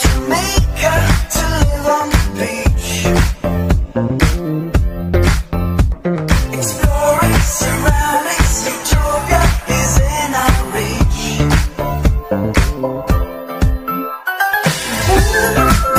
Jamaica to live on the beach. Thank you.